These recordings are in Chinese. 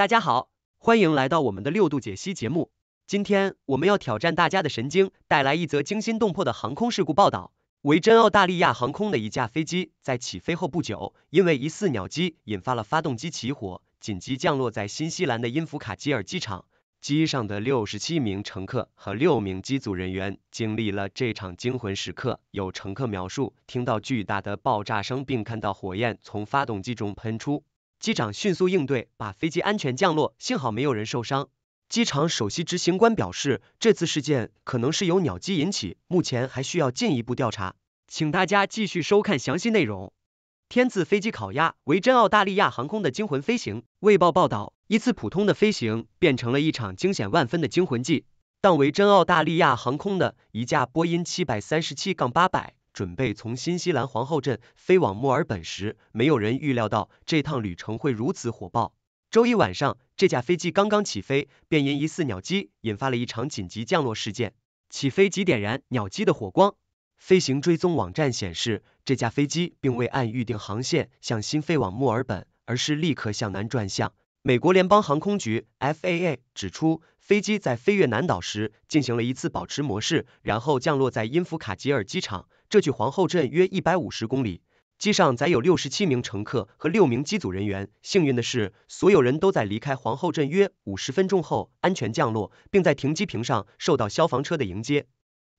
大家好，欢迎来到我们的六度解析节目。今天我们要挑战大家的神经，带来一则惊心动魄的航空事故报道。维珍澳大利亚航空的一架飞机在起飞后不久，因为疑似鸟击引发了发动机起火，紧急降落在新西兰的因弗卡吉尔机场。机上的六十七名乘客和六名机组人员经历了这场惊魂时刻。有乘客描述，听到巨大的爆炸声，并看到火焰从发动机中喷出。机长迅速应对，把飞机安全降落，幸好没有人受伤。机场首席执行官表示，这次事件可能是由鸟击引起，目前还需要进一步调查。请大家继续收看详细内容。天字飞机烤鸭，维珍澳大利亚航空的惊魂飞行。卫报报道，一次普通的飞行变成了一场惊险万分的惊魂记。当维珍澳大利亚航空的一架波音七百三十七杠八百准备从新西兰皇后镇飞往墨尔本时，没有人预料到这趟旅程会如此火爆。周一晚上，这架飞机刚刚起飞，便因疑似鸟击引发了一场紧急降落事件。起飞即点燃鸟击的火光。飞行追踪网站显示，这架飞机并未按预定航线向新飞往墨尔本，而是立刻向南转向。美国联邦航空局 FAA 指出，飞机在飞越南岛时进行了一次保持模式，然后降落在因弗卡吉尔机场，这距皇后镇约一百五十公里。机上载有六十七名乘客和六名机组人员。幸运的是，所有人都在离开皇后镇约五十分钟后安全降落，并在停机坪上受到消防车的迎接。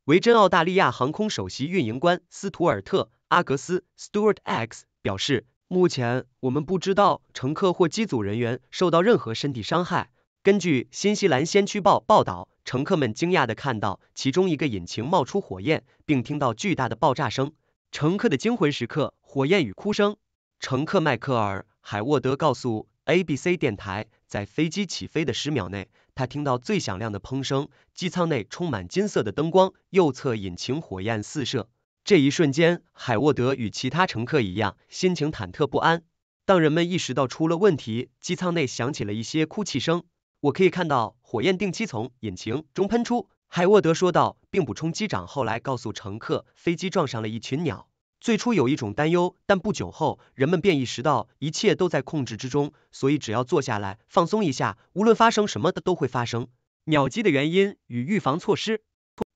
维珍澳大利亚航空首席运营官斯图尔特·阿格斯 （Stuart X） 表示，目前我们不知道乘客或机组人员受到任何身体伤害。根据新西兰先驱报报道，乘客们惊讶地看到其中一个引擎冒出火焰，并听到巨大的爆炸声。乘客的惊魂时刻：火焰与哭声。乘客迈克尔·海沃德告诉 ABC 电台，在飞机起飞的十秒内。他听到最响亮的砰声，机舱内充满金色的灯光，右侧引擎火焰四射。这一瞬间，海沃德与其他乘客一样，心情忐忑不安。当人们意识到出了问题，机舱内响起了一些哭泣声。我可以看到火焰定期从引擎中喷出，海沃德说道，并补充机长后来告诉乘客，飞机撞上了一群鸟。最初有一种担忧，但不久后，人们便意识到一切都在控制之中，所以只要坐下来放松一下，无论发生什么的都会发生。鸟击的原因与预防措施。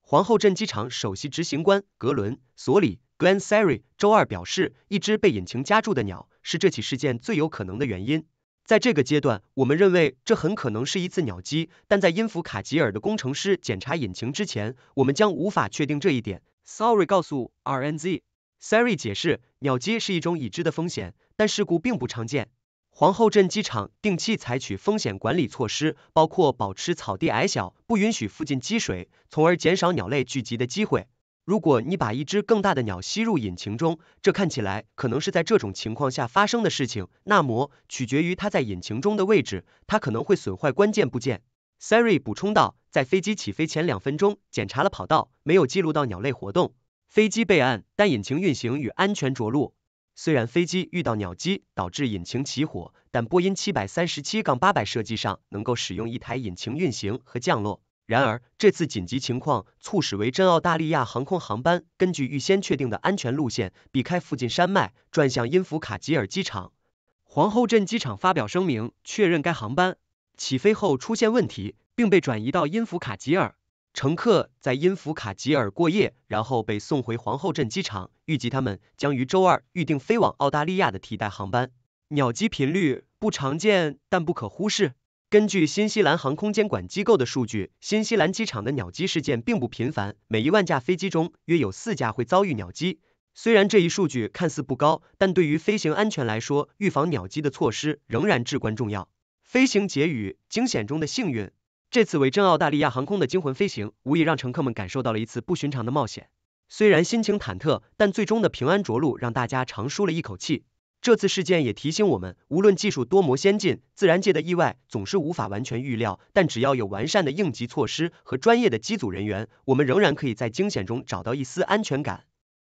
皇后镇机场首席执行官格伦·索里 （Glen sarry 周二表示，一只被引擎夹住的鸟是这起事件最有可能的原因。在这个阶段，我们认为这很可能是一次鸟击，但在因弗卡吉尔的工程师检查引擎之前，我们将无法确定这一点。Sorry 告诉 RNZ。Sari 解释，鸟击是一种已知的风险，但事故并不常见。皇后镇机场定期采取风险管理措施，包括保持草地矮小，不允许附近积水，从而减少鸟类聚集的机会。如果你把一只更大的鸟吸入引擎中，这看起来可能是在这种情况下发生的事情，那么取决于它在引擎中的位置，它可能会损坏关键部件。Siri 补充道，在飞机起飞前两分钟，检查了跑道，没有记录到鸟类活动。飞机备案，但引擎运行与安全着陆。虽然飞机遇到鸟击导致引擎起火，但波音七百三十七杠八百设计上能够使用一台引擎运行和降落。然而，这次紧急情况促使维珍澳大利亚航空航班根据预先确定的安全路线，避开附近山脉，转向因弗卡吉尔机场。皇后镇机场发表声明，确认该航班起飞后出现问题，并被转移到因弗卡吉尔。乘客在因弗卡吉尔过夜，然后被送回皇后镇机场。预计他们将于周二预定飞往澳大利亚的替代航班。鸟击频率不常见，但不可忽视。根据新西兰航空监管机构的数据，新西兰机场的鸟击事件并不频繁，每一万架飞机中约有四架会遭遇鸟击。虽然这一数据看似不高，但对于飞行安全来说，预防鸟击的措施仍然至关重要。飞行结语：惊险中的幸运。这次维珍澳大利亚航空的惊魂飞行，无疑让乘客们感受到了一次不寻常的冒险。虽然心情忐忑，但最终的平安着陆让大家长舒了一口气。这次事件也提醒我们，无论技术多么先进，自然界的意外总是无法完全预料。但只要有完善的应急措施和专业的机组人员，我们仍然可以在惊险中找到一丝安全感。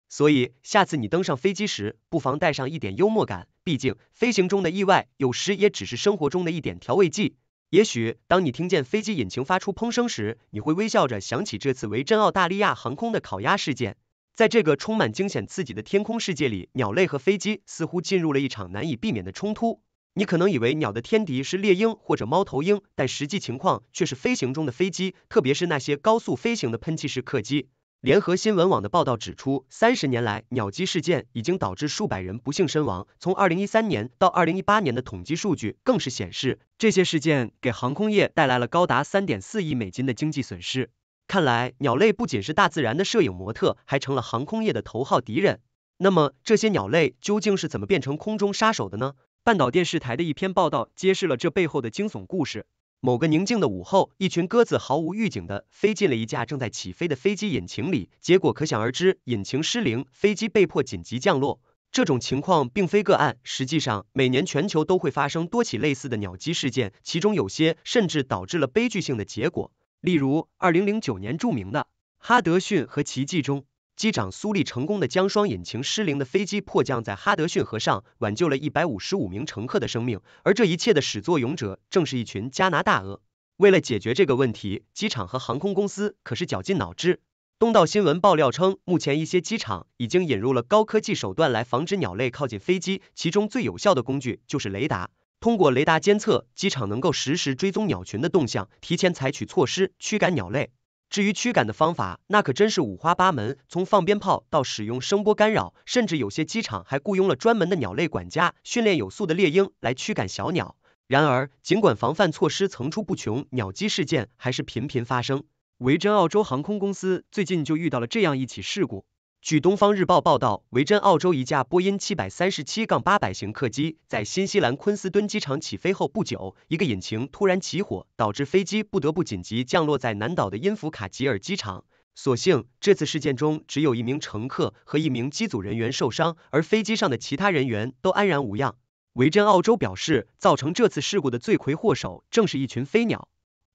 所以，下次你登上飞机时，不妨带上一点幽默感，毕竟飞行中的意外有时也只是生活中的一点调味剂。也许当你听见飞机引擎发出砰声时，你会微笑着想起这次维珍澳大利亚航空的烤鸭事件。在这个充满惊险刺激的天空世界里，鸟类和飞机似乎进入了一场难以避免的冲突。你可能以为鸟的天敌是猎鹰或者猫头鹰，但实际情况却是飞行中的飞机，特别是那些高速飞行的喷气式客机。联合新闻网的报道指出，三十年来，鸟击事件已经导致数百人不幸身亡。从二零一三年到二零一八年的统计数据更是显示，这些事件给航空业带来了高达三点四亿美金的经济损失。看来，鸟类不仅是大自然的摄影模特，还成了航空业的头号敌人。那么，这些鸟类究竟是怎么变成空中杀手的呢？半岛电视台的一篇报道揭示了这背后的惊悚故事。某个宁静的午后，一群鸽子毫无预警的飞进了一架正在起飞的飞机引擎里，结果可想而知，引擎失灵，飞机被迫紧急降落。这种情况并非个案，实际上每年全球都会发生多起类似的鸟击事件，其中有些甚至导致了悲剧性的结果。例如，二零零九年著名的哈德逊和奇迹中。机长苏利成功的将双引擎失灵的飞机迫降在哈德逊河上，挽救了一百五十五名乘客的生命。而这一切的始作俑者正是一群加拿大鹅。为了解决这个问题，机场和航空公司可是绞尽脑汁。东道新闻爆料称，目前一些机场已经引入了高科技手段来防止鸟类靠近飞机，其中最有效的工具就是雷达。通过雷达监测，机场能够实时追踪鸟群的动向，提前采取措施驱赶鸟类。至于驱赶的方法，那可真是五花八门，从放鞭炮到使用声波干扰，甚至有些机场还雇佣了专门的鸟类管家，训练有素的猎鹰来驱赶小鸟。然而，尽管防范措施层出不穷，鸟击事件还是频频发生。维珍澳洲航空公司最近就遇到了这样一起事故。据东方日报报道，维珍澳洲一架波音七百三十七杠八百型客机在新西兰昆斯敦机场起飞后不久，一个引擎突然起火，导致飞机不得不紧急降落在南岛的因弗卡吉尔机场。所幸这次事件中只有一名乘客和一名机组人员受伤，而飞机上的其他人员都安然无恙。维珍澳洲表示，造成这次事故的罪魁祸首正是一群飞鸟。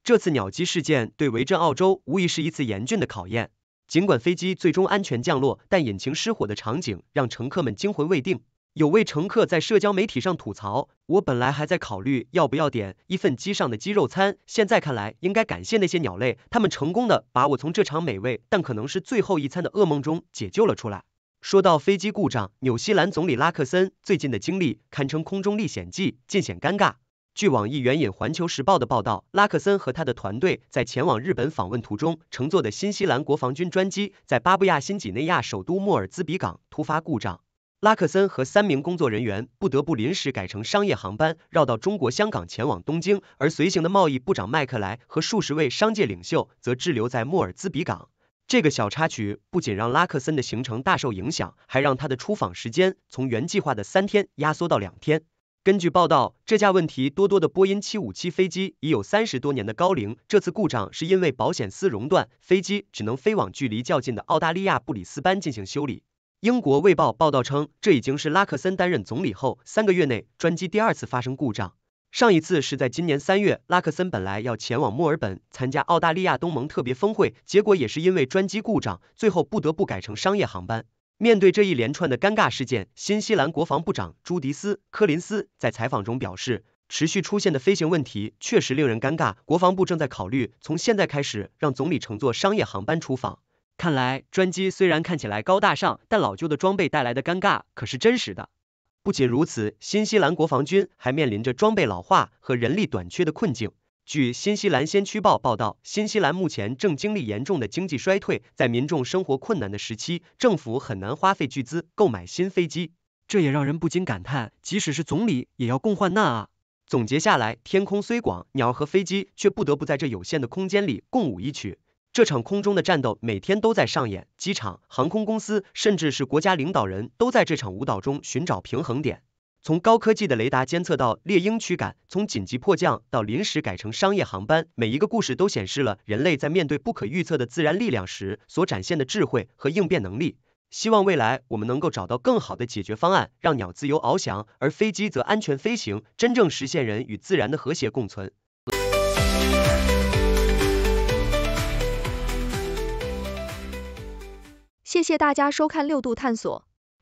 这次鸟击事件对维珍澳洲无疑是一次严峻的考验。尽管飞机最终安全降落，但引擎失火的场景让乘客们惊魂未定。有位乘客在社交媒体上吐槽：“我本来还在考虑要不要点一份机上的鸡肉餐，现在看来应该感谢那些鸟类，他们成功的把我从这场美味但可能是最后一餐的噩梦中解救了出来。”说到飞机故障，纽西兰总理拉克森最近的经历堪称空中历险记，尽显尴尬。据网易援引《环球时报》的报道，拉克森和他的团队在前往日本访问途中乘坐的新西兰国防军专机，在巴布亚新几内亚首都莫尔兹比港突发故障，拉克森和三名工作人员不得不临时改成商业航班，绕到中国香港前往东京，而随行的贸易部长麦克莱和数十位商界领袖则滞留在莫尔兹比港。这个小插曲不仅让拉克森的行程大受影响，还让他的出访时间从原计划的三天压缩到两天。根据报道，这架问题多多的波音757飞机已有三十多年的高龄。这次故障是因为保险丝熔断，飞机只能飞往距离较近的澳大利亚布里斯班进行修理。英国卫报报道称，这已经是拉克森担任总理后三个月内专机第二次发生故障。上一次是在今年三月，拉克森本来要前往墨尔本参加澳大利亚东盟特别峰会，结果也是因为专机故障，最后不得不改成商业航班。面对这一连串的尴尬事件，新西兰国防部长朱迪斯·科林斯在采访中表示，持续出现的飞行问题确实令人尴尬。国防部正在考虑从现在开始让总理乘坐商业航班出访。看来，专机虽然看起来高大上，但老旧的装备带来的尴尬可是真实的。不仅如此，新西兰国防军还面临着装备老化和人力短缺的困境。据新西兰先驱报报道，新西兰目前正经历严重的经济衰退，在民众生活困难的时期，政府很难花费巨资购买新飞机，这也让人不禁感叹，即使是总理也要共患难啊。总结下来，天空虽广，鸟和飞机却不得不在这有限的空间里共舞一曲。这场空中的战斗每天都在上演，机场、航空公司，甚至是国家领导人都在这场舞蹈中寻找平衡点。从高科技的雷达监测到猎鹰驱赶，从紧急迫降到临时改成商业航班，每一个故事都显示了人类在面对不可预测的自然力量时所展现的智慧和应变能力。希望未来我们能够找到更好的解决方案，让鸟自由翱翔，而飞机则安全飞行，真正实现人与自然的和谐共存。谢谢大家收看六度探索。